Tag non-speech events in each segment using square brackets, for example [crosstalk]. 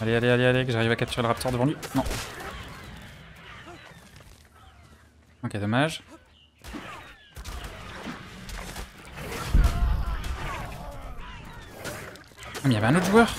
Allez, allez, allez, allez, que j'arrive à capturer le raptor devant lui. Non. Ok, dommage. Ah, mais il y avait un autre joueur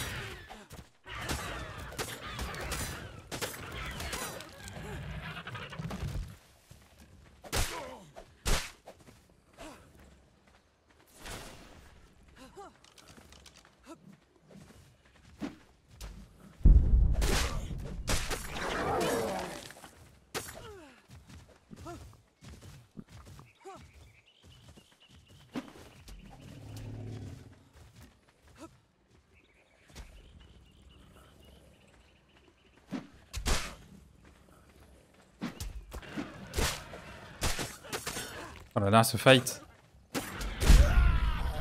ce fight.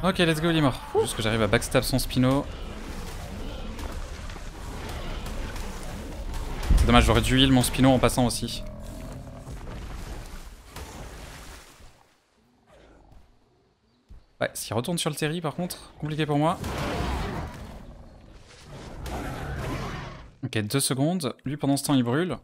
Ok, let's go, il est mort. Juste que j'arrive à backstab son spino. C'est dommage, j'aurais dû heal mon spino en passant aussi. Ouais, s'il retourne sur le terry par contre, compliqué pour moi. Ok, deux secondes. Lui pendant ce temps il brûle.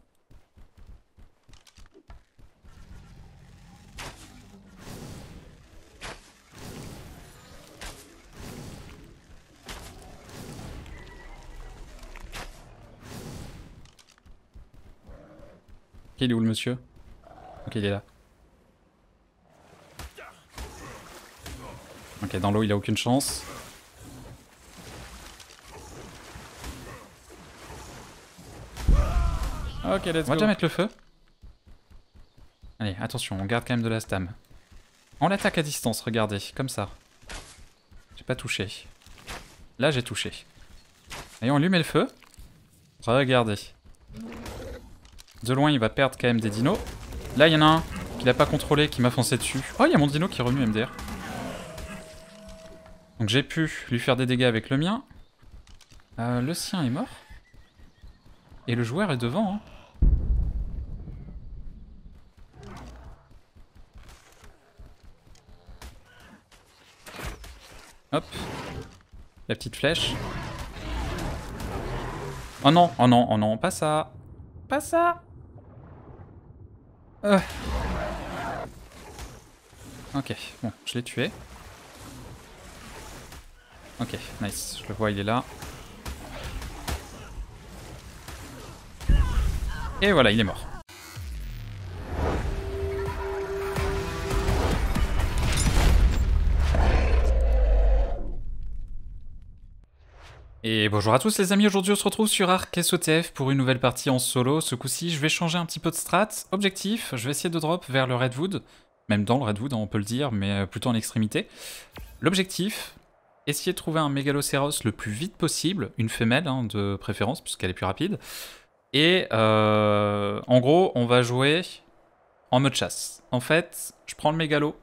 Il est où le monsieur Ok, il est là. Ok, dans l'eau, il a aucune chance. Ok, let's go. On va déjà mettre le feu. Allez, attention, on garde quand même de la stam. On l'attaque à distance, regardez, comme ça. J'ai pas touché. Là, j'ai touché. Et on lui met le feu. Regardez. De loin, il va perdre quand même des dinos. Là, il y en a un qu'il a pas contrôlé, qui m'a foncé dessus. Oh, il y a mon dino qui est revenu MDR. Donc j'ai pu lui faire des dégâts avec le mien. Euh, le sien est mort. Et le joueur est devant. Hein. Hop. La petite flèche. Oh non, oh non, oh non, pas ça. Pas ça. Euh. Ok, bon, je l'ai tué. Ok, nice, je le vois, il est là. Et voilà, il est mort. Bonjour à tous les amis, aujourd'hui on se retrouve sur Arc SOTF pour une nouvelle partie en solo. Ce coup-ci, je vais changer un petit peu de strat. Objectif, je vais essayer de drop vers le Redwood, même dans le Redwood, on peut le dire, mais euh, plutôt en extrémité. L'objectif, essayer de trouver un Megaloceros le plus vite possible, une femelle hein, de préférence, puisqu'elle est plus rapide. Et euh, en gros, on va jouer en mode chasse. En fait, je prends le mégalo,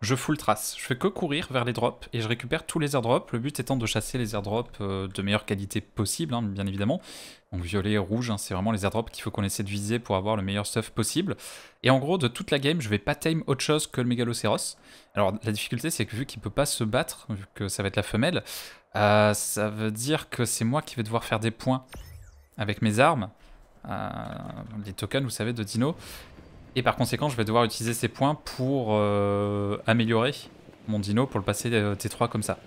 je full trace. Je fais que courir vers les drops et je récupère tous les airdrops. Le but étant de chasser les airdrops euh, de meilleure qualité possible, hein, bien évidemment. Donc violet, rouge, hein, c'est vraiment les airdrops qu'il faut qu'on essaie de viser pour avoir le meilleur stuff possible. Et en gros, de toute la game, je vais pas tame autre chose que le Megaloceros. Alors la difficulté, c'est que vu qu'il peut pas se battre, vu que ça va être la femelle, euh, ça veut dire que c'est moi qui vais devoir faire des points avec mes armes. Euh, les tokens, vous savez, de Dino. Et par conséquent, je vais devoir utiliser ces points pour euh, améliorer mon dino, pour le passer euh, T3 comme ça.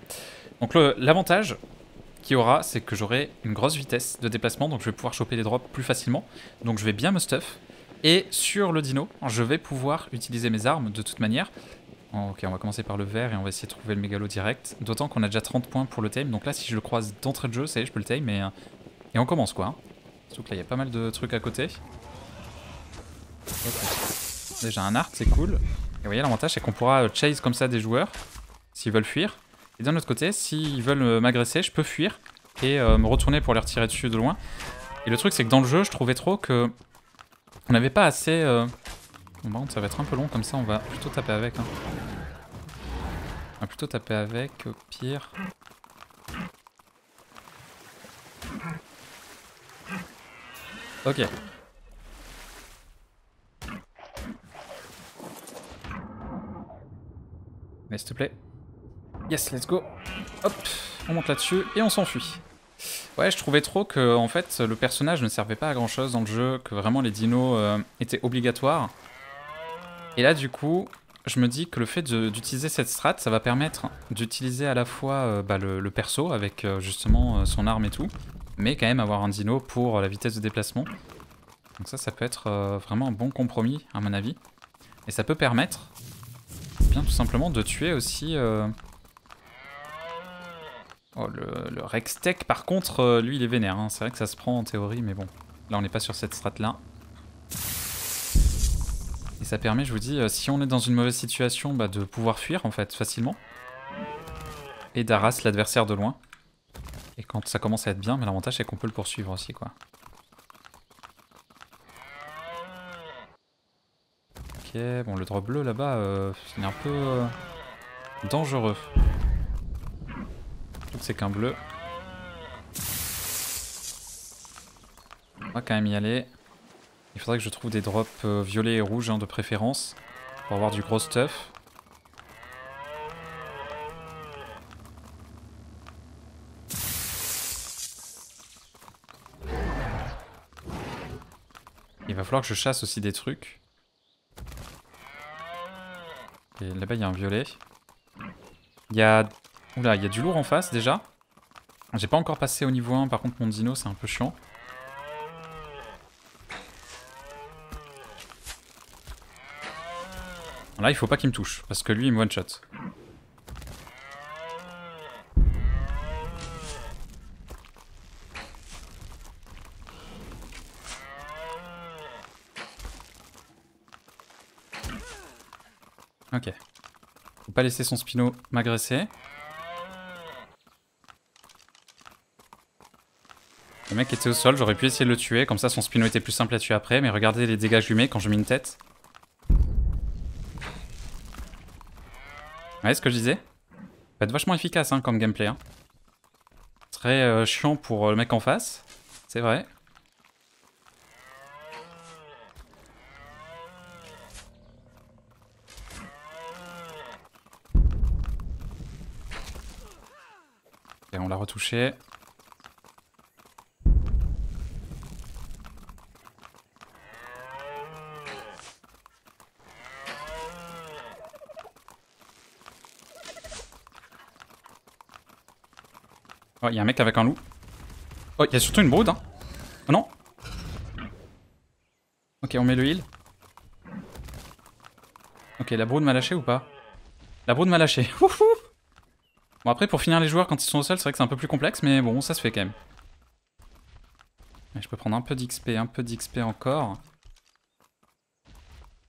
Donc l'avantage qu'il y aura, c'est que j'aurai une grosse vitesse de déplacement, donc je vais pouvoir choper les drops plus facilement. Donc je vais bien me stuff. Et sur le dino, je vais pouvoir utiliser mes armes de toute manière. ok, on va commencer par le vert et on va essayer de trouver le mégalo direct. D'autant qu'on a déjà 30 points pour le tame. Donc là, si je le croise d'entrée de jeu, ça y est, je peux le tame. Et, et on commence quoi. Hein. Surtout que là, il y a pas mal de trucs à côté. Déjà un arc, c'est cool. Et vous voyez, l'avantage, c'est qu'on pourra chase comme ça des joueurs, s'ils veulent fuir. Et d'un autre côté, s'ils veulent euh, m'agresser, je peux fuir et euh, me retourner pour les retirer dessus de loin. Et le truc, c'est que dans le jeu, je trouvais trop que on n'avait pas assez... Euh... Bon, ça va être un peu long, comme ça, on va plutôt taper avec. Hein. On va plutôt taper avec, au pire. Ok, s'il te plaît. Yes, let's go. Hop, on monte là-dessus et on s'enfuit. Ouais, je trouvais trop que en fait le personnage ne servait pas à grand chose dans le jeu, que vraiment les dinos euh, étaient obligatoires. Et là, du coup, je me dis que le fait d'utiliser cette strat, ça va permettre d'utiliser à la fois euh, bah, le, perso avec euh, justement son arme et tout, mais quand même avoir un dino pour la vitesse de déplacement. Donc ça, ça peut être vraiment un bon compromis à mon avis. Et ça peut permettre, tout simplement, de tuer aussi Oh, le, le Rextech, par contre, euh, lui, il est vénère. Hein. C'est vrai que ça se prend en théorie, mais bon. Là, on n'est pas sur cette strat-là. Et ça permet, je vous dis, euh, si on est dans une mauvaise situation, bah, de pouvoir fuir, en fait, facilement. Et d'arras l'adversaire de loin. Et quand ça commence à être bien, mais l'avantage, c'est qu'on peut le poursuivre aussi, quoi. Bon, le drop bleu, là-bas, euh, il est un peu... dangereux c'est qu'un bleu. On va quand même y aller. Il faudrait que je trouve des drops euh, violets et rouges hein, de préférence. Pour avoir du gros stuff. Il va falloir que je chasse aussi des trucs. Et là-bas, il y a un violet. Il y a Oula, il y a du lourd en face déjà. J'ai pas encore passé au niveau 1, par contre mon dino c'est un peu chiant. Là il faut pas qu'il me touche, parce que lui il me one Ok. Faut pas laisser son spino m'agresser. Le mec était au sol, j'aurais pu essayer de le tuer, comme ça son spino était plus simple à tuer après, mais regardez les dégâts que je lui mets quand je mets une tête. Voyez ce que je disais Va être vachement efficace hein, comme gameplay. Hein. Très euh, chiant pour euh, le mec en face, c'est vrai. Oh, il y a un mec avec un loup. Oh, il y a surtout une brood, hein. Oh non Ok, on met le heal. Ok, la brood m'a lâché ou pas? La brood m'a lâché. [laughs] bon, après, pour finir les joueurs quand ils sont au sol, c'est vrai que c'est un peu plus complexe, mais bon, ça se fait quand même. je peux prendre un peu d'XP, un peu d'XP encore.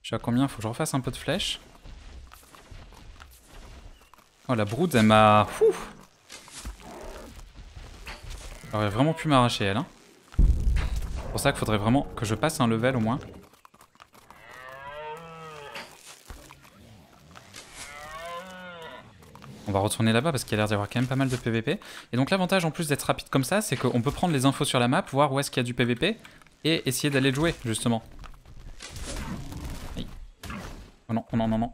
Je suis à combien Faut que je refasse un peu de flèches. Oh, la brood, elle m'a... Elle aurait vraiment pu m'arracher elle. Hein. C'est pour ça qu'il faudrait vraiment que je passe un level au moins. Va retourner là-bas parce qu'il y a l'air d'y avoir quand même pas mal de PVP. Et donc l'avantage en plus d'être rapide comme ça, c'est qu'on peut prendre les infos sur la map, voir où est-ce qu'il y a du PVP, et essayer d'aller le jouer justement. Oh non, oh non, non, non.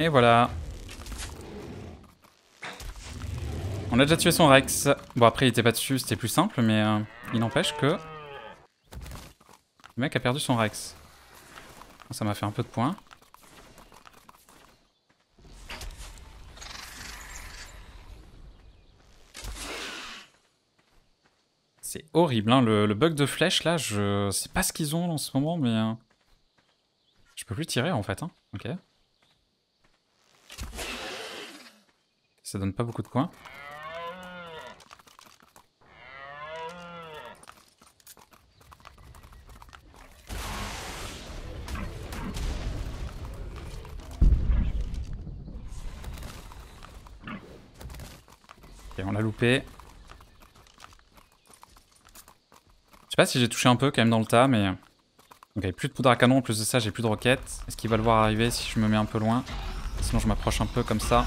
Et voilà. On a déjà tué son Rex. Bon après il était pas dessus, c'était plus simple, mais euh, il n'empêche que... Le mec a perdu son Rex. Ça m'a fait un peu de points. C'est horrible, hein, le, bug de flèche là, je sais pas ce qu'ils ont en ce moment, mais... Euh, je peux plus tirer en fait, hein. ok. Ça donne pas beaucoup de coins. Ok, on l'a loupé. Je sais pas si j'ai touché un peu quand même dans le tas, mais... Euh, donc okay, plus de poudre à canon, en plus de ça j'ai plus de roquettes. Est-ce qu'il va le voir arriver si je me mets un peu loin? Sinon, je m'approche un peu comme ça.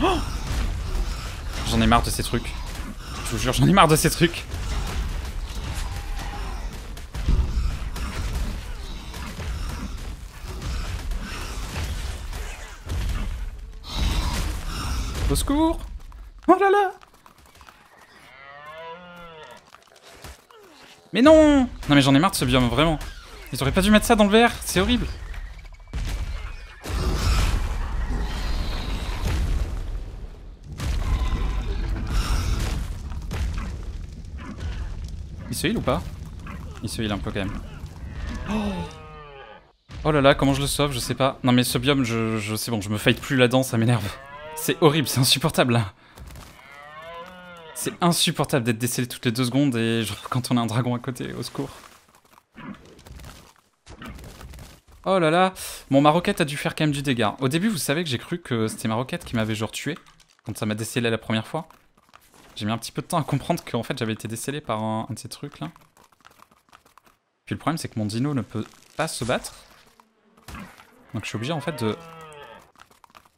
Oh j'en ai marre de ces trucs. Je vous jure, j'en ai marre de ces trucs. Au secours Oh là là Mais non Non mais j'en ai marre de ce biome, vraiment. Ils auraient pas dû mettre ça dans le verre, c'est horrible. Se heal ou pas Il se heal un peu quand même. Oh là là, comment je le sauve, je sais pas. Non mais ce biome, je, je sais bon, je me fight plus là-dedans, ça m'énerve. C'est horrible, c'est insupportable là. C'est insupportable d'être décellé toutes les deux secondes et genre quand on a un dragon à côté, au secours. Oh là là Bon, ma roquette a dû faire quand même du dégât. Au début, vous savez que j'ai cru que c'était ma roquette qui m'avait genre tué, quand ça m'a décellé la première fois. J'ai mis un petit peu de temps à comprendre qu'en fait j'avais été décellé par un, un, de ces trucs là. Puis le problème c'est que mon dino ne peut pas se battre. Donc je suis obligé en fait de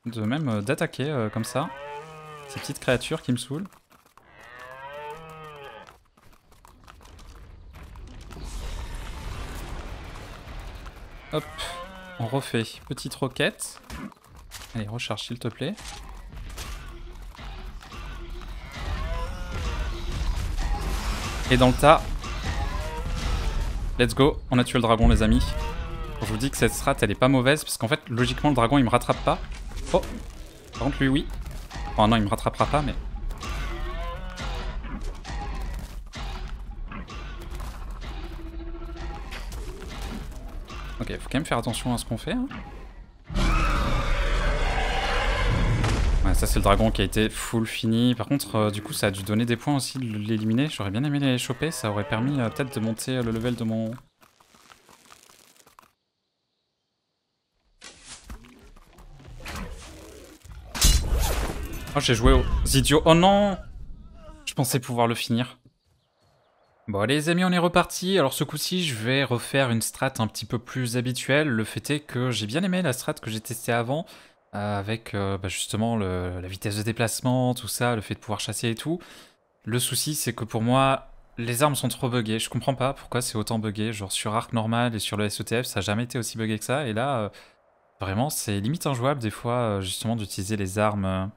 de même euh, d'attaquer euh, comme ça. Ces petites créatures qui me saoulent. Hop, on refait. Petite roquette. Allez, recharge s'il te plaît. Et dans le tas, let's go, on a tué le dragon les amis. Je vous dis que cette strat elle est pas mauvaise parce qu'en fait logiquement le dragon il me rattrape pas. Oh Par contre, lui, oui. Oh non, il me rattrapera pas, mais... Ok, faut quand même faire attention à ce qu'on fait. Hein. Ça c'est le dragon qui a été full fini. Par contre, euh, du coup, ça a dû donner des points aussi de l'éliminer. J'aurais bien aimé les choper. Ça aurait permis euh, peut-être de monter le level de mon, Oh, j'ai joué aux idiots. Oh non Je pensais pouvoir le finir. Bon les amis, on est reparti. Alors ce coup-ci, je vais refaire une strat un petit peu plus habituelle. Le fait est que j'ai bien aimé la strat que j'ai testée avant, euh, avec euh, bah, justement la vitesse de déplacement, tout ça, le fait de pouvoir chasser et tout. Le souci, c'est que pour moi, les armes sont trop buggées. Je comprends pas pourquoi c'est autant buggé. Genre sur arc normal et sur le SETF, ça n'a jamais été aussi buggé que ça. Et là, euh, vraiment, c'est limite injouable des fois, justement, d'utiliser les armes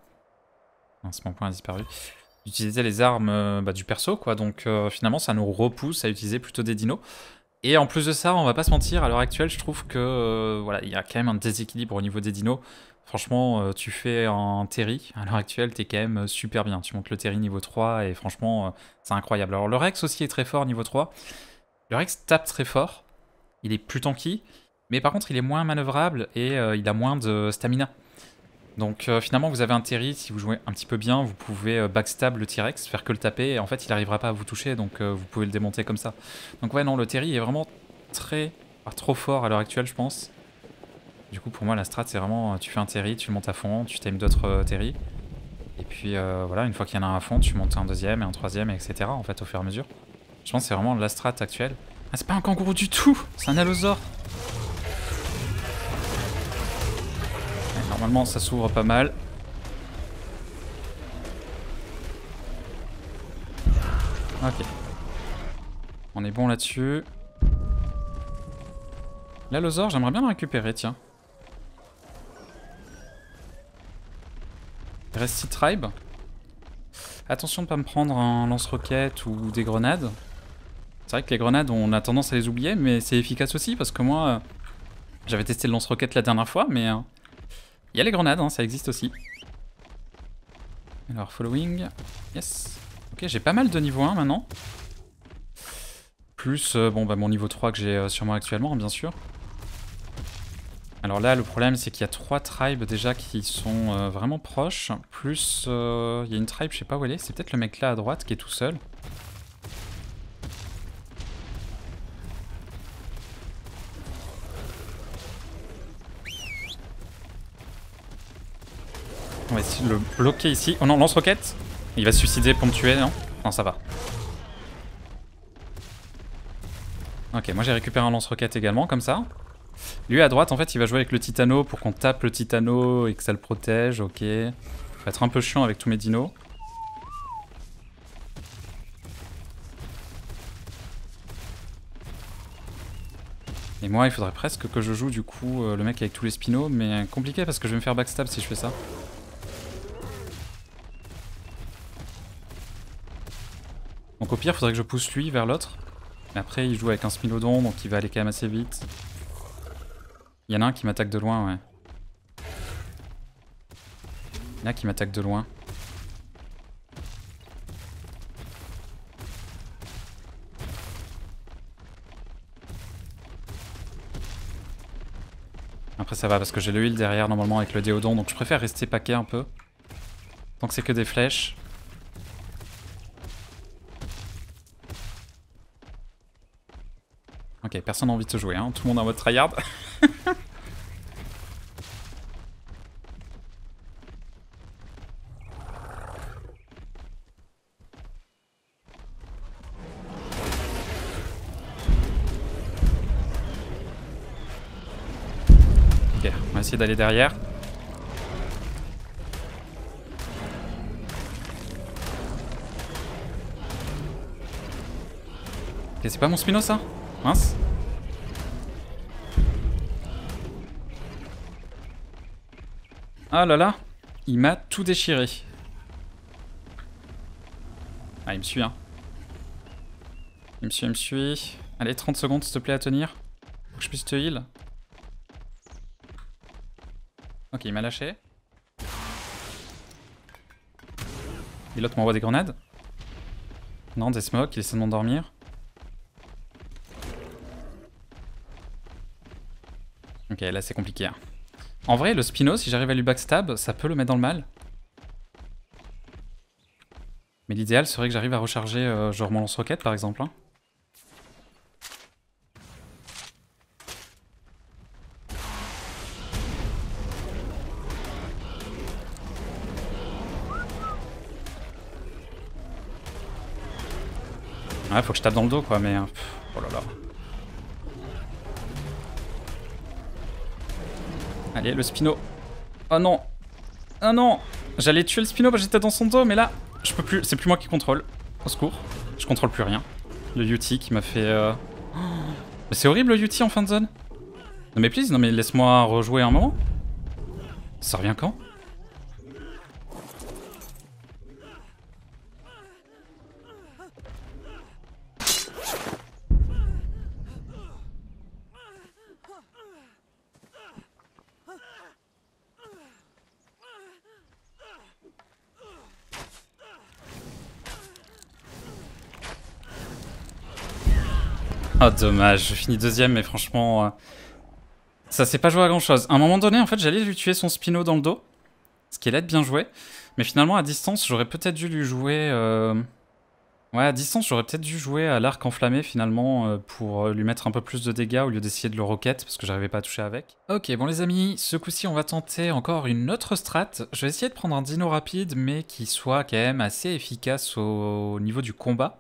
c'est mon point a disparu. D'utiliser les armes euh, bah, du perso, quoi. Donc euh, finalement, ça nous repousse à utiliser plutôt des dinos. Et en plus de ça, on va pas se mentir, à l'heure actuelle, je trouve que euh, voilà, il y a quand même un déséquilibre au niveau des dinos. Franchement, tu fais un Terry, à l'heure actuelle, t'es quand même super bien. Tu montes le Terry niveau 3 et franchement, c'est incroyable. Alors le Rex aussi est très fort niveau 3. Le Rex tape très fort, il est plus tanky, mais par contre il est moins manœuvrable et il a moins de stamina. Donc euh, finalement vous avez un Terry, si vous jouez un petit peu bien, vous pouvez euh, backstab le T-Rex, faire que le taper, et en fait il n'arrivera pas à vous toucher, donc euh, vous pouvez le démonter comme ça. Donc ouais non, le Terry est vraiment très, trop fort à l'heure actuelle je pense. Du coup pour moi la strat c'est vraiment, tu fais un Terry, tu le montes à fond, tu t'aimes d'autres Terry. Et puis voilà, une fois qu'il y en a un à fond, tu montes un deuxième et un troisième, etc. en fait au fur et à mesure. Je pense que c'est vraiment la strat actuelle. Ah c'est pas un kangourou du tout, c'est un allosaure Normalement, ça s'ouvre pas mal. Ok. On est bon là-dessus. L'allosaure, j'aimerais bien le récupérer, tiens. Il reste 6 tribes. Attention de pas me prendre un lance-roquette ou des grenades. C'est vrai que les grenades, on a tendance à les oublier, mais c'est efficace aussi, parce que moi, j'avais testé le lance-roquette la dernière fois, mais euh, il y a les grenades, hein, ça existe aussi. Alors, following. Yes. Ok, j'ai pas mal de niveau 1 maintenant. Plus, euh, bon, bah, mon niveau 3 que j'ai euh, moi actuellement, bien sûr. Alors là, le problème, c'est qu'il y a trois tribes déjà qui sont euh, vraiment proches. Plus, il y a une tribe, je sais pas où elle est. C'est peut-être le mec là à droite qui est tout seul. va essayer de le bloquer ici. Oh non, lance-roquette Il va se suicider pour me tuer, non? Non, ça va. Ok, moi j'ai récupéré un lance-roquette également, comme ça. Lui à droite, en fait, il va jouer avec le Titano pour qu'on tape le Titano et que ça le protège, ok. Ça va être un peu chiant avec tous mes dinos. Et moi, il faudrait presque que je joue du coup euh, le mec avec tous les spinos, mais compliqué parce que je vais me faire backstab si je fais ça. Donc au pire, faudrait que je pousse lui vers l'autre. Mais après, il joue avec un spinodon, donc il va aller quand même assez vite. Il y en a un qui m'attaque de loin, ouais. Il y en a qui m'attaque de loin. Après ça va parce que j'ai le heal derrière normalement avec le déodon donc je préfère rester paquet un peu. Tant que c'est que des flèches. Ok, personne n'a envie de se jouer, hein. tout le monde en mode tryhard. [laughs] ok, on va essayer d'aller derrière. Ok, c'est pas mon spino ça? Ah là là, il m'a tout déchiré. Ah, il me suit, hein. Il me suit, il me suit. Allez, 30 secondes, s'il te plaît, à tenir. Faut que je puisse te heal. Ok, il m'a lâché. Et l'autre m'envoie des grenades. Non, des smokes, il essaie de m'endormir. Ok, là c'est compliqué. Hein. En vrai, le Spino, si j'arrive à lui backstab, ça peut le mettre dans le mal. Mais l'idéal serait que j'arrive à recharger euh, genre mon lance-roquette par exemple. Hein. Ouais, faut que je tape dans le dos quoi, mais... Euh, oh là là. Allez, le Spino. Oh non Oh non J'allais tuer le Spino que j'étais dans son dos, mais là, je peux plus. C'est plus moi qui contrôle. Au secours. Je contrôle plus rien. Le Yuti qui m'a fait... Euh... [gasps] c'est horrible le Yuti en fin de zone. Non mais please, non mais laisse-moi rejouer un moment. Ça revient quand? [laughs] Oh dommage, je finis deuxième mais franchement... Euh, ça s'est pas joué à grand chose. À un moment donné en fait j'allais lui tuer son Spino dans le dos. Ce qui est l'aide bien joué. Mais finalement à distance j'aurais peut-être dû lui jouer... Euh, ouais à distance j'aurais peut-être dû jouer à l'arc enflammé finalement euh, pour lui mettre un peu plus de dégâts au lieu d'essayer de le rocket parce que j'arrivais pas à toucher avec. Ok bon les amis, ce coup-ci on va tenter encore une autre strat. Je vais essayer de prendre un dino rapide mais qui soit quand même assez efficace au niveau du combat.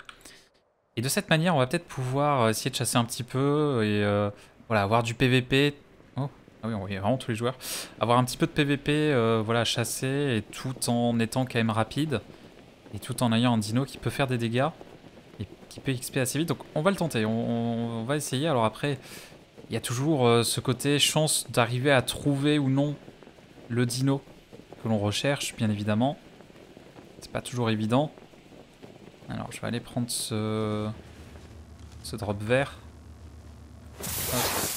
Et de cette manière, on va peut-être pouvoir euh, essayer de chasser un petit peu et euh, voilà, avoir du PVP. Oh, ah oui, on voit vraiment tous les joueurs. Avoir un petit peu de PVP, euh, voilà, chasser et tout en étant quand même rapide et tout en ayant un dino qui peut faire des dégâts et qui peut XP assez vite. Donc on va le tenter, on, va essayer. Alors après, il y a toujours ce côté chance d'arriver à trouver ou non le dino que l'on recherche, bien évidemment. C'est pas toujours évident. Alors, je vais aller prendre ce, ce drop vert.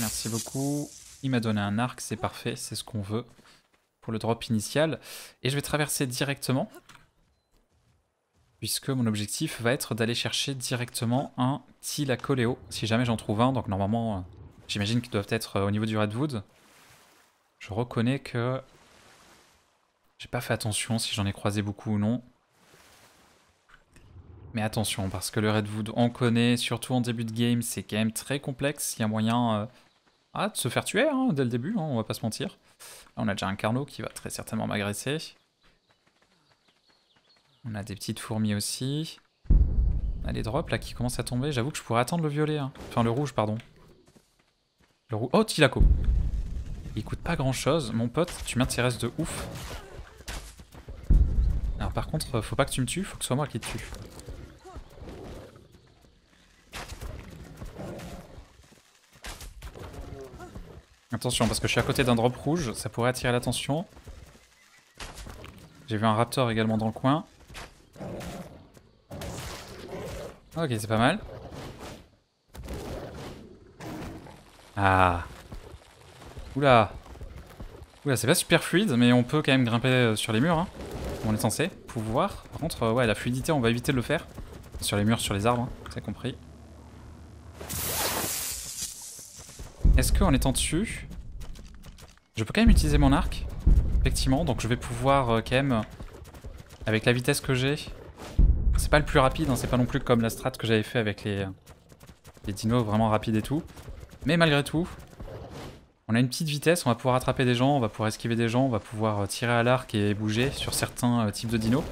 merci beaucoup. Il m'a donné un arc, c'est parfait, c'est ce qu'on veut pour le drop initial. Et je vais traverser directement, puisque mon objectif va être d'aller chercher directement un Tilacoléo, si jamais j'en trouve un. Donc normalement, j'imagine qu'ils doivent être euh, au niveau du Redwood. Je reconnais que j'ai pas fait attention si j'en ai croisé beaucoup ou non. Mais attention, parce que le Redwood, on connaît, surtout en début de game, c'est quand même très complexe. Il y a moyen euh, ah, de se faire tuer hein, dès le début, hein, on va pas se mentir. Là, on a déjà un Carnot qui va très certainement m'agresser. On a des petites fourmis aussi. On a les drops là qui commencent à tomber. J'avoue que je pourrais attendre le violet. Hein. Enfin le rouge, pardon. Le rouge. Oh, Tilako. Il coûte pas grand chose. Mon pote, tu m'intéresses de ouf. Alors par contre, faut pas que tu me tues, faut que ce soit moi qui te tue. Attention, parce que je suis à côté d'un drop rouge, ça pourrait attirer l'attention. J'ai vu un raptor également dans le coin. Ok, c'est pas mal. Ah. Oula. Oula, c'est pas super fluide, mais on peut quand même grimper euh, sur les murs. Hein. On est censé pouvoir. Par contre, euh, ouais, la fluidité, on va éviter de le faire. Sur les murs, sur les arbres, hein, t'as compris. Est-ce qu'en étant dessus, je peux quand même utiliser mon arc? Effectivement, donc je vais pouvoir euh, quand même, avec la vitesse que j'ai, c'est pas le plus rapide, hein, c'est pas non plus comme la strat que j'avais fait avec les, les dinos vraiment rapides et tout. Mais malgré tout, on a une petite vitesse, on va pouvoir attraper des gens, on va pouvoir esquiver des gens, on va pouvoir euh, tirer à l'arc et bouger sur certains euh, types de dinos.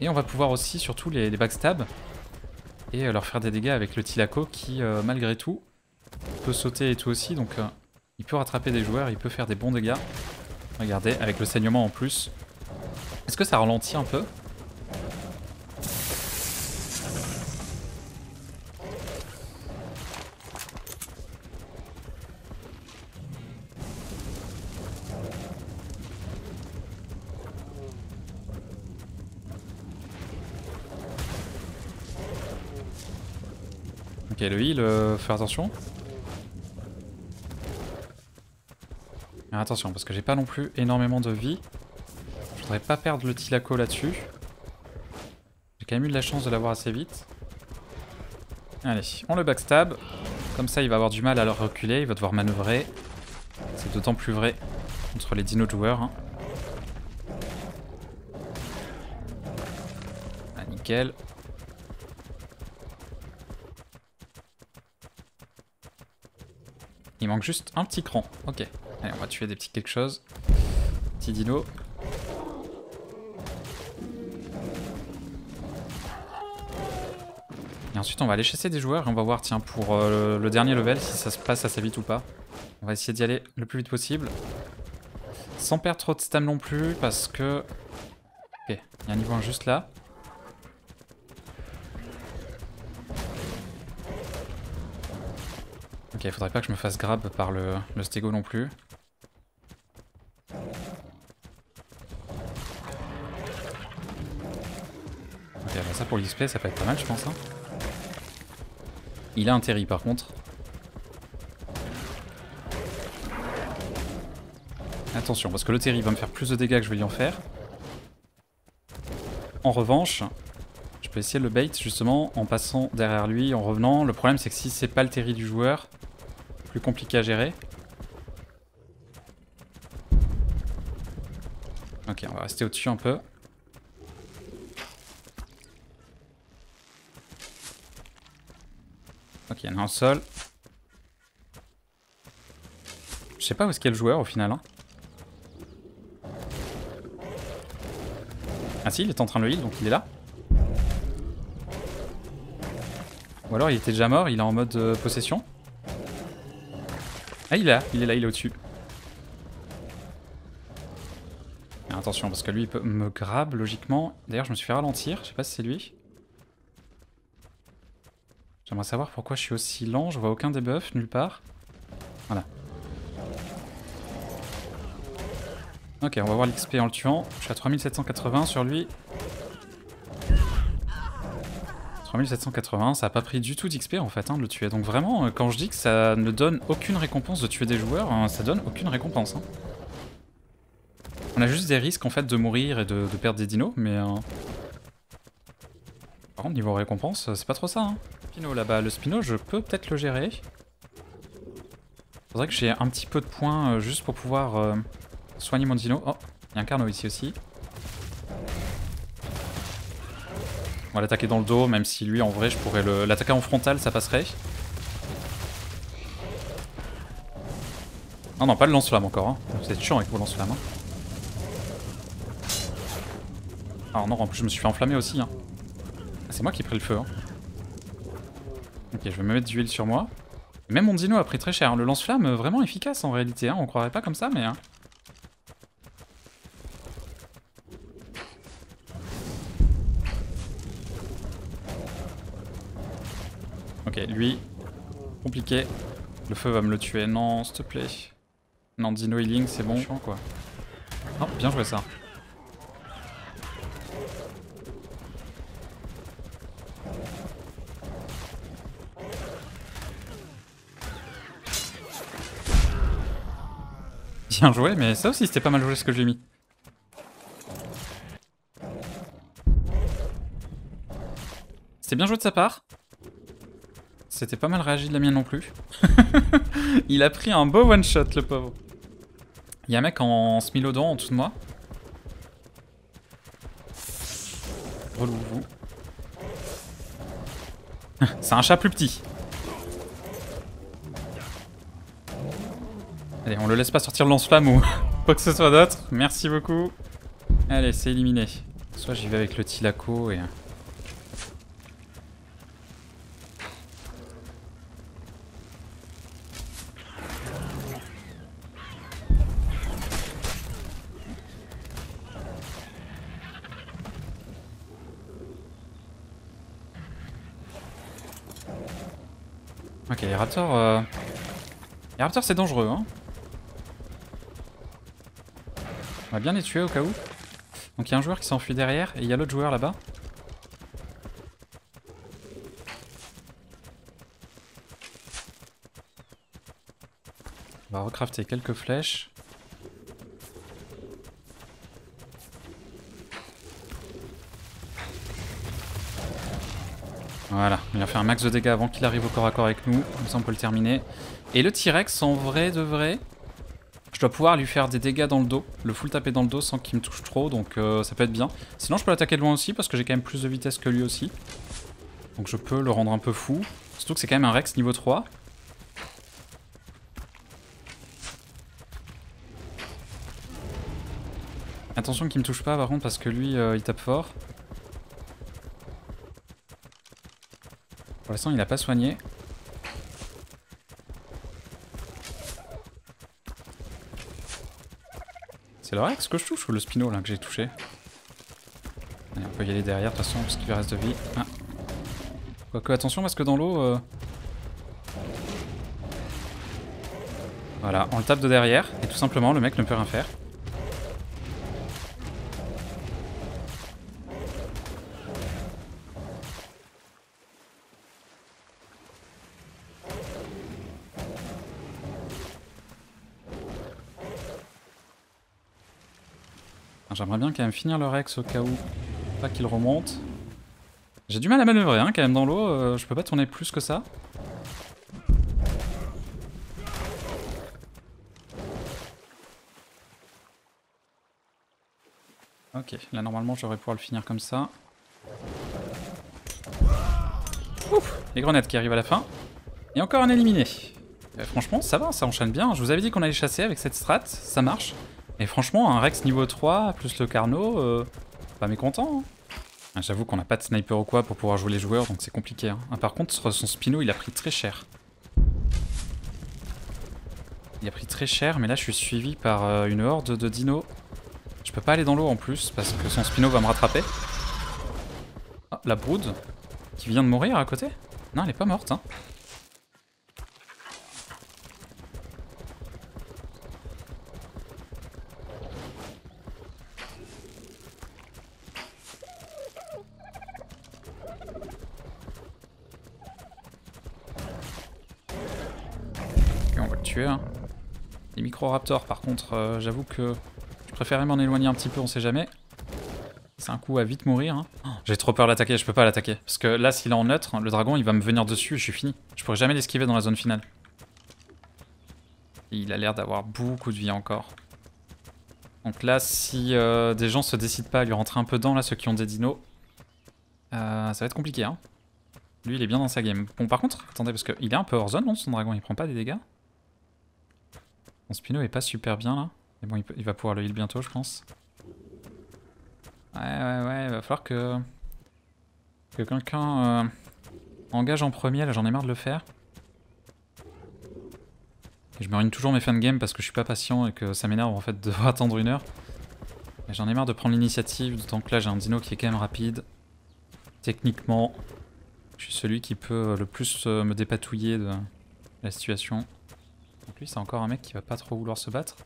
Et on va pouvoir aussi surtout les, backstab et leur faire des dégâts avec le Tilako qui malgré tout peut sauter et tout aussi donc il peut rattraper des joueurs, il peut faire des bons dégâts. Regardez, avec le saignement en plus. Est-ce que ça ralentit un peu? Ok, le heal, euh, fais attention. Attention, parce que j'ai pas non plus énormément de vie. Je voudrais pas perdre le Tilako là-dessus. J'ai quand même eu de la chance de l'avoir assez vite. Allez, on le backstab. Comme ça, il va avoir du mal à le reculer, il va devoir manœuvrer. C'est d'autant plus vrai contre les dino joueurs. Hein. Ah, nickel. Il manque juste un petit cran. Ok. Allez, on va tuer des petits quelque chose. Petit dino. Et ensuite, on va aller chasser des joueurs et on va voir, tiens, pour euh, le, dernier level, si ça se passe assez vite ou pas. On va essayer d'y aller le plus vite possible. Sans perdre trop de stam non plus, parce que... Ok, il y a un niveau 1 juste là. Ok, il faudrait pas que je me fasse grab par le, le stego non plus. ça pour l'XP, ça peut être pas mal, je pense. Hein. Il a un terry par contre. Attention, parce que le terry va me faire plus de dégâts que je vais lui en faire. En revanche, je peux essayer le bait justement en passant derrière lui, en revenant. Le problème c'est que si c'est pas le terry du joueur, plus compliqué à gérer. Ok, on va rester au-dessus un peu. Il y en a un sol. Je sais pas où est-ce qu'il y a le joueur au final. Hein. Ah si, il est en train de le heal, donc il est là. Ou alors il était déjà mort, il est en mode euh, possession. Ah il est là, il est là, il est au-dessus. Attention, parce que lui il peut me grab logiquement. D'ailleurs je me suis fait ralentir, je sais pas si c'est lui. J'aimerais savoir pourquoi je suis aussi lent, je vois aucun debuff nulle part. Voilà. Ok, on va voir l'XP en le tuant. Je suis à 3780 sur lui. 3780, ça a pas pris du tout d'XP en fait hein, de le tuer. Donc vraiment, euh, quand je dis que ça ne donne aucune récompense de tuer des joueurs, hein, ça donne aucune récompense. Hein. On a juste des risques en fait de mourir et de, perdre des dinos, mais... Euh... Par contre, niveau récompense, c'est pas trop ça. Hein là-bas. Le Spino, je peux peut-être le gérer. Faudrait que j'ai un petit peu de points euh, juste pour pouvoir euh, soigner mon dino. Oh, il y a un Carno ici aussi. On va l'attaquer dans le dos, même si lui, en vrai, je pourrais l'attaquer en frontal, ça passerait. Non, non, pas le lance-flamme encore. Hein. Êtes chiant avec vos lance-flammes. Hein. Alors non, en plus je me suis fait enflammer aussi. Hein. Ah, c'est moi qui ai pris le feu. Hein. Ok, je vais me mettre d'huile sur moi. Même mon dino a pris très cher. Le lance-flamme, vraiment efficace en réalité. Hein. On croirait pas comme ça, mais... Hein. Ok, lui, compliqué. Le feu va me le tuer. Non, s'il te plaît. Non, dino healing, c'est bon. quoi. Oh, bien joué ça. Bien joué, mais ça aussi c'était pas mal joué ce que j'ai mis. C'était bien joué de sa part. C'était pas mal réagi de la mienne non plus. [laughs] Il a pris un beau one shot le pauvre. Il y a un mec en smilodon en dessous de moi. Relou vous. [laughs] C'est un chat plus petit. Allez, on le laisse pas sortir le lance-flamme ou [laughs] quoi que ce soit d'autre. Merci beaucoup. Allez, c'est éliminé. Soit j'y vais avec le Tilaco et... Ok, les raptors... Euh... Les raptors c'est dangereux hein. On bien les tuer au cas où. Donc il y a un joueur qui s'enfuit derrière et il y a l'autre joueur là-bas. On va recrafter quelques flèches. Voilà, il a fait un max de dégâts avant qu'il arrive au corps à corps avec nous, comme ça on peut le terminer. Et le T-Rex, en vrai de vrai, je dois pouvoir lui faire des dégâts dans le dos, le full taper dans le dos sans qu'il me touche trop, donc euh, ça peut être bien. Sinon je peux l'attaquer de loin aussi parce que j'ai quand même plus de vitesse que lui aussi. Donc je peux le rendre un peu fou. Surtout que c'est quand même un Rex niveau 3. Attention qu'il me touche pas par contre parce que lui euh, il tape fort. Pour l'instant il a pas soigné. C'est le Rex que je touche ou le Spino là que j'ai touché Allez, on peut y aller derrière de toute façon parce qu'il reste de vie. Ah. Quoique attention parce que dans l'eau... Euh, voilà, on le tape de derrière et tout simplement le mec ne peut rien faire. J'aimerais bien quand même finir le Rex au cas où. Pas qu'il remonte. J'ai du mal à manœuvrer hein, quand même dans l'eau, euh, je peux pas tourner plus que ça. Ok, là normalement j'aurais pouvoir le finir comme ça. Ouf, les grenades qui arrivent à la fin. Et encore un éliminé. Euh, franchement ça va, ça enchaîne bien. Je vous avais dit qu'on allait chasser avec cette strat, ça marche. Et franchement, un Rex niveau 3 plus le Carno, euh, pas mécontent. Hein. Ah, j'avoue qu'on n'a pas de sniper ou quoi pour pouvoir jouer les joueurs, donc c'est compliqué. Hein. Ah, par contre, son Spino, il a pris très cher. Il a pris très cher, mais là je suis suivi par euh, une horde de dinos. Je peux pas aller dans l'eau en plus, parce que son Spino va me rattraper. Ah, la Brood, qui vient de mourir à côté? Non, elle est pas morte. Hein. Micro-raptors, par contre, euh, j'avoue que je préférais m'en éloigner un petit peu, on sait jamais. C'est un coup à vite mourir. Hein. Oh, j'ai trop peur d'attaquer, je peux pas l'attaquer. Parce que là, s'il est en neutre, le dragon, il va me venir dessus et je suis fini. Je pourrais jamais l'esquiver dans la zone finale. il a l'air d'avoir beaucoup de vie encore. Donc là, si euh, des gens se décident pas à lui rentrer un peu dans, là, ceux qui ont des dinos, euh, ça va être compliqué. Hein. Lui, il est bien dans sa game. Bon, par contre, attendez, parce qu'il est un peu hors zone, non, son dragon, il prend pas des dégâts? Mon Spino est pas super bien là. Mais bon, il, va pouvoir le heal bientôt, je pense. Ouais, ouais, ouais, il va falloir que... Que quelqu'un euh, engage en premier, là j'en ai marre de le faire. Je me ruine toujours mes fins de game parce que je suis pas patient et que ça m'énerve en fait de [laughs] attendre une heure. J'en ai marre de prendre l'initiative, d'autant que là j'ai un dino qui est quand même rapide. Techniquement, je suis celui qui peut le plus euh, me dépatouiller de la situation. Donc lui c'est encore un mec qui va pas trop vouloir se battre.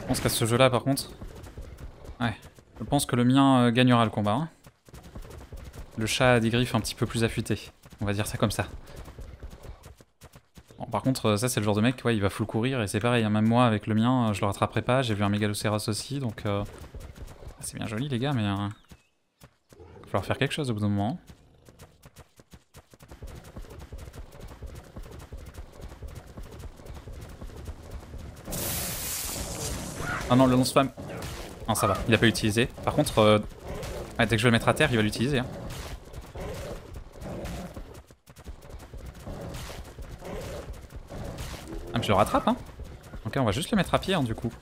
Je pense qu'à ce jeu-là, par contre... Ouais, je pense que le mien euh, gagnera le combat. Hein. Le chat a des griffes un petit peu plus affûtées. On va dire ça comme ça. Par contre, euh, ça c'est le genre de mec, ouais, il va full courir et c'est pareil, hein, même moi avec le mien, euh, je le rattraperai pas, j'ai vu un Megaloceros aussi, donc... C'est bien joli les gars, mais... Il va falloir faire quelque chose au bout d'un moment. Ah non, le lance-flamme. Non, ça va, il a pas utilisé. Par contre, euh, dès que je vais le mettre à terre, il va l'utiliser. Hein. Ah, mais je le rattrape, hein. Ok, on va juste le mettre à pied, hein, du coup.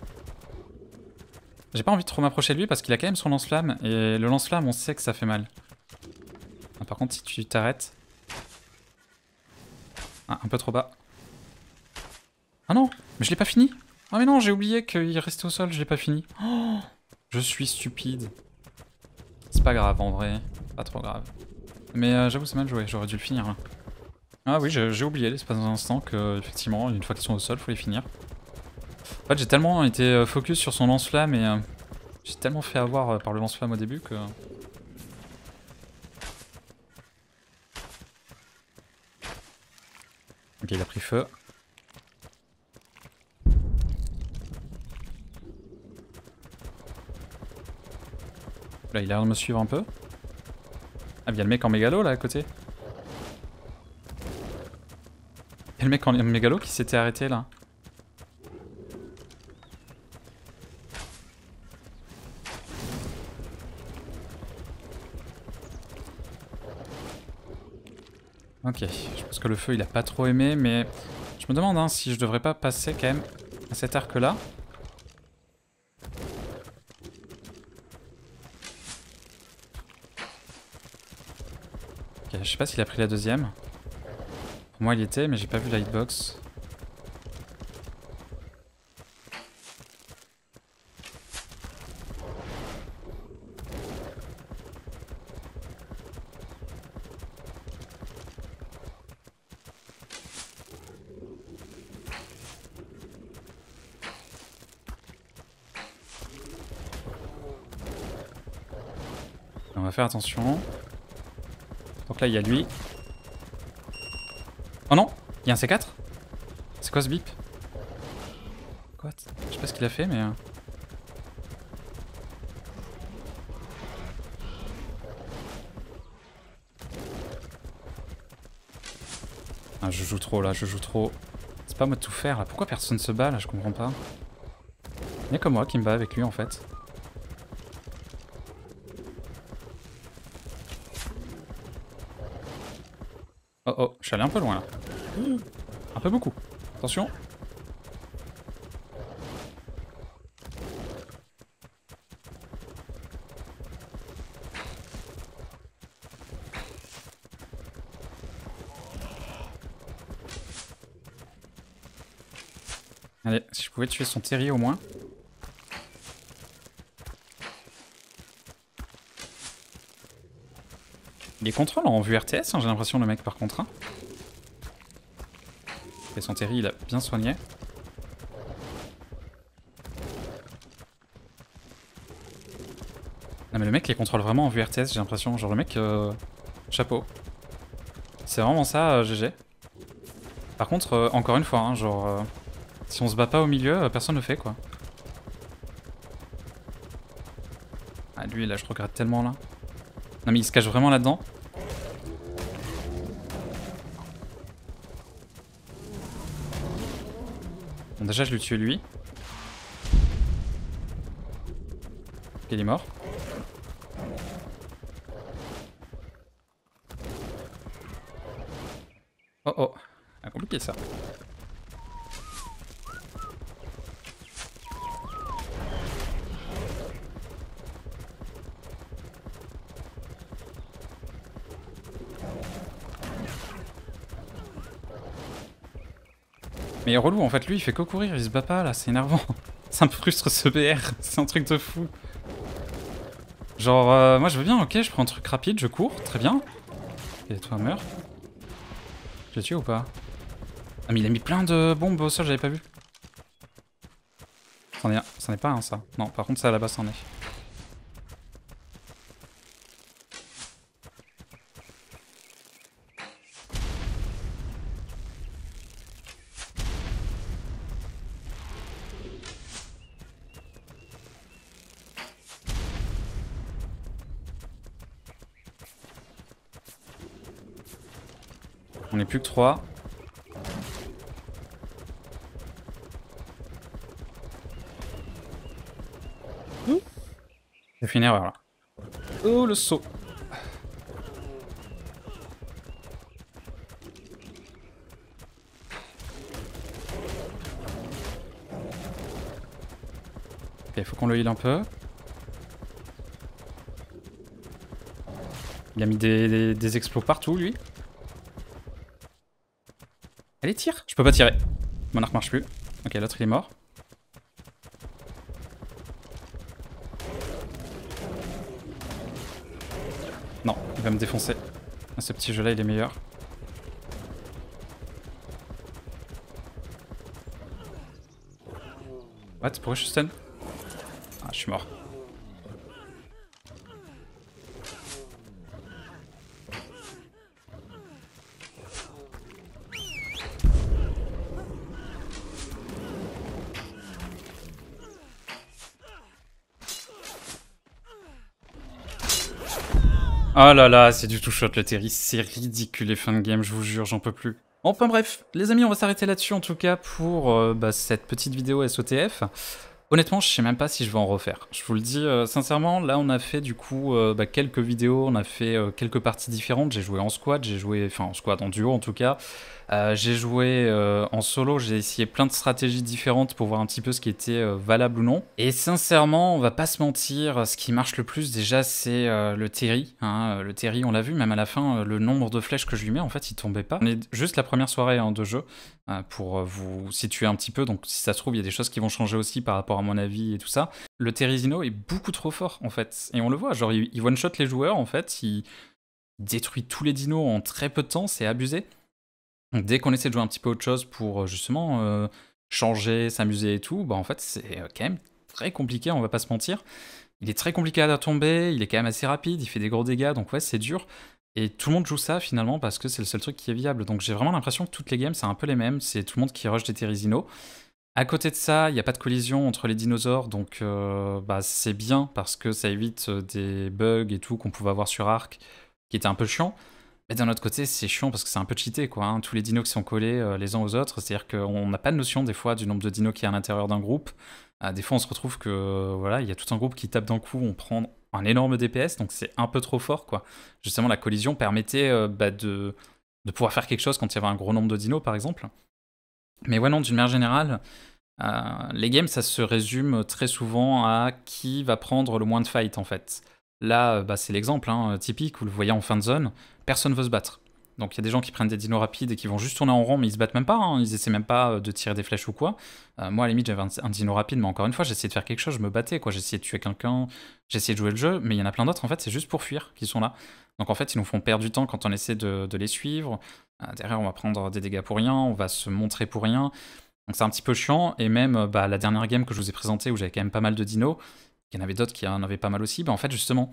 J'ai pas envie de trop m'approcher de lui parce qu'il a quand même son lance-flamme. Et le lance-flamme, on sait que ça fait mal. Ah, par contre, si tu t'arrêtes... Ah, un peu trop bas. Ah non, mais je l'ai pas fini ah mais non, j'ai oublié qu'il restait au sol, je l'ai pas fini. Oh, je suis stupide. C'est pas grave en vrai, pas trop grave. Mais euh, j'avoue c'est mal joué, j'aurais dû le finir là. Ah oui, j'ai oublié l'espace d'un instant que effectivement, une fois qu'ils sont au sol, faut les finir. En fait, j'ai tellement été euh, focus sur son lance-flamme et euh, j'ai tellement fait avoir par le lance-flamme au début que... Ok, il a pris feu. Là, il a l'air de me suivre un peu. Ah, il y a le mec en mégalo là à côté. Il y a le mec en mégalo qui s'était arrêté là. Ok, je pense que le feu il a pas trop aimé, mais je me demande hein, si je devrais pas passer quand même à cet arc là. je sais pas s'il a pris la deuxième. Moi il était, mais j'ai pas vu la hitbox. On va faire attention. Donc là, il y a lui. Oh non Il y a un C4 C'est quoi ce bip? Quoi Je sais pas ce qu'il a fait, mais... Euh. Ah, je joue trop là, je joue trop. C'est pas moi de tout faire là. Pourquoi personne se bat là? Je comprends pas. Il y a comme moi qui me bat avec lui en fait. Oh oh, je suis allé un peu loin là. Un peu beaucoup. Attention. Allez, si je pouvais tuer son terrier au moins. Il contrôle en vue RTS, hein, j'ai l'impression, le mec, par contre. Hein. Et son Terry, il a bien soigné. Non mais le mec, il contrôle vraiment en vue RTS, j'ai l'impression. Genre le mec, euh, chapeau. C'est vraiment ça, GG. Euh, par contre, euh, encore une fois, hein, genre... si on se bat pas au milieu, personne ne fait, quoi. Ah lui, là, je regrette tellement, là. Non mais il se cache vraiment là-dedans. Déjà, je le tue lui. Il est mort. Oh oh. Ah, compliqué ça. Mais relou en fait, lui il fait que courir, il se bat pas là, c'est énervant. [laughs] ça me frustre ce BR, [laughs] c'est un truc de fou. Genre, euh, moi je veux bien, ok, je prends un truc rapide, je cours, très bien. Et toi, meurs. Je l'ai tué ou pas Ah mais il a mis plein de bombes au sol, j'avais pas vu. C'en est, est pas un ça. Non, par contre ça là-bas c'en est. plus que 3. J'ai fait une erreur là. Oh le saut Ok, faut qu'on le heal un peu. Il a mis des, des explos partout lui. Je peux pas tirer. Mon arc marche plus. Ok, l'autre il est mort. Non, il va me défoncer. Ah, ce petit jeu là, il est meilleur. What? Pourquoi je suis stun? Ah, je suis mort. Oh là là, c'est du tout shot le Terry, c'est ridicule les fins de game, je vous jure, j'en peux plus. Enfin bref, les amis, on va s'arrêter là-dessus en tout cas pour euh, bah, cette petite vidéo SOTF. Honnêtement, je sais même pas si je vais en refaire. Je vous le dis euh, sincèrement, là on a fait du coup euh, bah, quelques vidéos, on a fait quelques parties différentes. J'ai joué en squad, j'ai joué, enfin en squad, en duo en tout cas. Euh, j'ai joué euh, en solo, j'ai essayé plein de stratégies différentes pour voir un petit peu ce qui était euh, valable ou non. Et sincèrement, on va pas se mentir, ce qui marche le plus déjà c'est le Terry. Hein. Le Terry, on l'a vu, même à la fin, le nombre de flèches que je lui mets, en fait, il tombait pas. On est juste la première soirée hein, de jeu pour vous situer un petit peu. Donc si ça se trouve, il y a des choses qui vont changer aussi par rapport à mon avis et tout ça. Le Terry Zino est beaucoup trop fort en fait. Et on le voit, genre il, il one-shot les joueurs en fait, il détruit tous les dinos en très peu de temps, c'est abusé. Dès qu'on essaie de jouer un petit peu autre chose pour euh, justement euh, changer, s'amuser et tout, bah en fait c'est euh, quand même très compliqué, on va pas se mentir. Il est très compliqué à tomber, il est quand même assez rapide, il fait des gros dégâts, donc ouais c'est dur. Et tout le monde joue ça finalement parce que c'est le seul truc qui est viable. Donc j'ai vraiment l'impression que toutes les games c'est un peu les mêmes, c'est tout le monde qui rush des Terizino. À côté de ça, il n'y a pas de collision entre les dinosaures, donc bah, c'est bien parce que ça évite des bugs et tout qu'on pouvait avoir sur Arc, qui étaient un peu chiants. Mais d'un autre côté, c'est chiant parce que c'est un peu cheaté, quoi. Hein. Tous les dinos qui sont collés euh, les uns aux autres, c'est-à-dire qu'on n'a pas de notion des fois du nombre de dinos qui est à l'intérieur d'un groupe. Euh, des fois, on se retrouve que voilà, il y a tout un groupe qui tape d'un coup, on prend un énorme DPS, donc c'est un peu trop fort, quoi. Justement, la collision permettait euh, bah, de, de pouvoir faire quelque chose quand il y avait un gros nombre de dinos, par exemple. Mais ouais, non, d'une manière générale, les games, ça se résume très souvent à qui va prendre le moins de fight, en fait. Là, bah, c'est l'exemple hein, typique, vous le voyez en fin de zone, personne veut se battre. Donc il y a des gens qui prennent des dinos rapides et qui vont juste tourner en rond, mais ils se battent même pas, hein. ils essaient même pas euh, de tirer des flèches ou quoi. Euh, moi, à la limite, j'avais un, dino rapide, mais encore une fois, j'essayais de faire quelque chose, je me battais, quoi. J'essayais de tuer quelqu'un, j'essayais de jouer le jeu, mais il y en a plein d'autres, en fait, c'est juste pour fuir qui sont là. Donc en fait, ils nous font perdre du temps quand on essaie de, les suivre. Euh, derrière, on va prendre des dégâts pour rien, on va se montrer pour rien. Donc c'est un petit peu chiant, et même bah, la dernière game que je vous ai présentée, où j'avais quand même pas mal de dinos, il y en avait d'autres qui en avaient pas mal aussi, bah en fait, justement,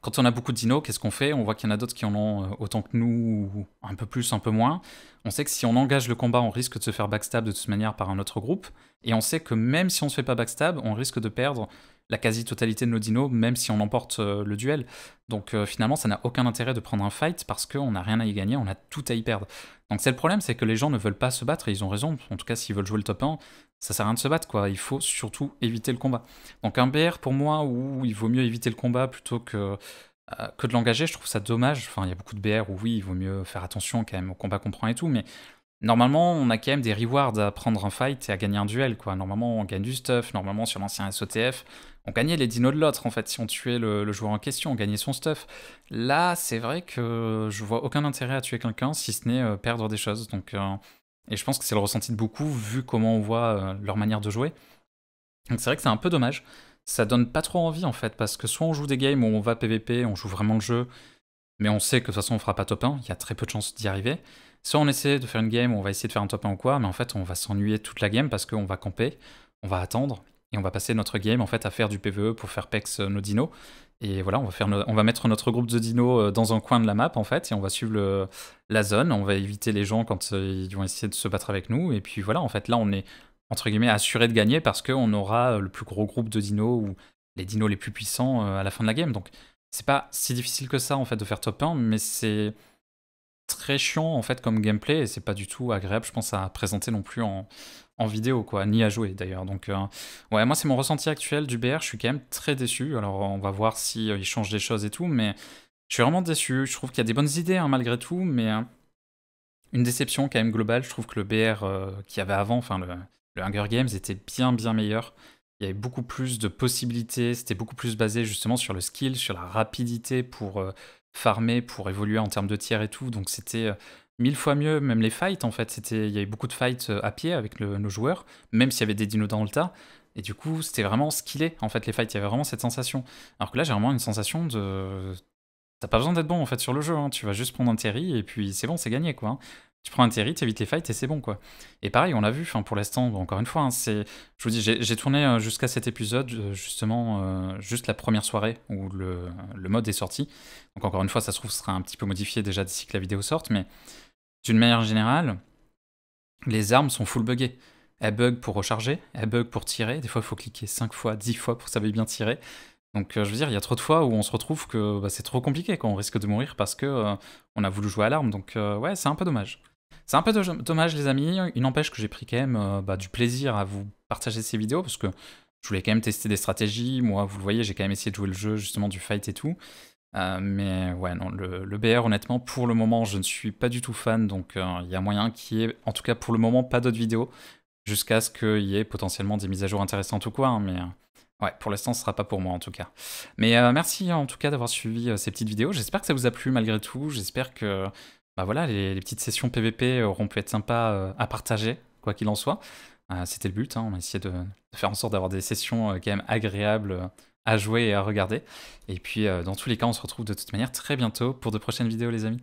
quand on a beaucoup de dinos, qu'est-ce qu'on fait? On voit qu'il y en a d'autres qui en ont euh, autant que nous, un peu plus, un peu moins. On sait que si on engage le combat, on risque de se faire backstab de toute manière par un autre groupe. Et on sait que même si on se fait pas backstab, on risque de perdre la quasi-totalité de nos dinos, même si on emporte euh, le duel. Donc euh, finalement, ça n'a aucun intérêt de prendre un fight parce qu'on n'a rien à y gagner, on a tout à y perdre. Donc c'est le problème, c'est que les gens ne veulent pas se battre, et ils ont raison, en tout cas s'ils veulent jouer le top 1, ça sert à rien de se battre, quoi. Il faut surtout éviter le combat. Donc un BR, pour moi, où il vaut mieux éviter le combat plutôt que que de l'engager, je trouve ça dommage. Enfin, il y a beaucoup de BR où oui, il vaut mieux faire attention quand même au combat qu'on prend et tout, mais normalement, on a quand même des rewards à prendre un fight et à gagner un duel, quoi. Normalement, on gagne du stuff. Normalement, sur l'ancien SOTF, on gagnait les dinos de l'autre, en fait. Si on tuait le, joueur en question, on gagnait son stuff. Là, c'est vrai que je vois aucun intérêt à tuer quelqu'un, si ce n'est euh, perdre des choses. Donc, euh, et je pense que c'est le ressenti de beaucoup, vu comment on voit euh, leur manière de jouer. Donc c'est vrai que c'est un peu dommage. Ça donne pas trop envie, en fait, parce que soit on joue des games où on va PVP, on joue vraiment le jeu, mais on sait que de toute façon on fera pas top 1, il y a très peu de chances d'y arriver. Soit on essaie de faire une game où on va essayer de faire un top 1 ou quoi, mais en fait on va s'ennuyer toute la game parce qu'on va camper, on va attendre, et on va passer notre game en fait à faire du PvE pour faire pex euh, nos dinos. Et voilà, on va, mettre notre groupe de dinos euh, dans un coin de la map en fait, et on va suivre la zone, on va éviter les gens quand euh, ils vont essayer de se battre avec nous, et puis voilà, en fait là on est entre guillemets assuré de gagner parce qu'on aura le plus gros groupe de dinos ou les dinos les plus puissants à la fin de la game. Donc c'est pas si difficile que ça en fait de faire top 1, mais c'est très chiant en fait comme gameplay et c'est pas du tout agréable, je pense, à présenter non plus en, en vidéo, quoi, ni à jouer d'ailleurs. Donc, euh, ouais, moi c'est mon ressenti actuel du BR, je suis quand même très déçu. Alors, on va voir si euh, changent des choses et tout, mais je suis vraiment déçu. Je trouve qu'il y a des bonnes idées hein, malgré tout, mais euh, une déception quand même globale. Je trouve que le BR qu'il y avait avant, enfin le, le Hunger Games, était bien bien meilleur. Il y avait beaucoup plus de possibilités, c'était beaucoup plus basé justement sur le skill, sur la rapidité pour farmer, pour évoluer en termes de tiers et tout. Donc c'était mille fois mieux, même les fights en fait. C'était, il y avait beaucoup de fights euh, à pied avec nos joueurs, même s'il y avait des dinos dans le tas. Et du coup, c'était vraiment skillé en fait les fights. Il y avait vraiment cette sensation. Alors que là, j'ai vraiment une sensation de, t'as pas besoin d'être bon en fait sur le jeu. Hein. Tu vas juste prendre un Terry et puis c'est bon, c'est gagné quoi. Hein. Tu prends un Terry, t'évites les fights et c'est bon quoi. Et pareil, on l'a vu. Enfin, pour l'instant, encore une fois, hein, c'est, je vous dis, j'ai tourné euh, jusqu'à cet épisode euh, justement juste la première soirée où le, le mode est sorti. Donc encore une fois, ça se trouve, ce sera un petit peu modifié déjà d'ici que la vidéo sorte, mais d'une manière générale, les armes sont full buggées. Elles bug pour recharger, elles bug pour tirer. Des fois, il faut cliquer 5 fois, 10 fois pour veuille bien tirer. Donc, euh, je veux dire, il y a trop de fois où on se retrouve que bah, c'est trop compliqué, quand on risque de mourir parce que euh, on a voulu jouer à l'arme. Donc, euh, ouais, c'est un peu dommage. C'est un peu dommage, les amis. Il n'empêche que j'ai pris quand même bah, du plaisir à vous partager ces vidéos parce que je voulais quand même tester des stratégies. Moi, vous le voyez, j'ai quand même essayé de jouer le jeu, justement, du fight et tout. Euh, mais ouais, non, le, BR, honnêtement, pour le moment, je ne suis pas du tout fan, donc euh, il y a moyen qu'il y ait, en tout cas pour le moment, pas d'autres vidéos, jusqu'à ce qu'il y ait potentiellement des mises à jour intéressantes ou quoi, hein, mais euh, ouais, pour l'instant, ce sera pas pour moi en tout cas. Mais merci en tout cas d'avoir suivi ces petites vidéos, j'espère que ça vous a plu malgré tout, j'espère que bah voilà, les, petites sessions PVP auront pu être sympas à partager, quoi qu'il en soit. C'était le but, hein, on a essayé de, de faire en sorte d'avoir des sessions quand même agréables à jouer et à regarder. Et puis, euh, dans tous les cas, on se retrouve de toute manière très bientôt pour de prochaines vidéos, les amis.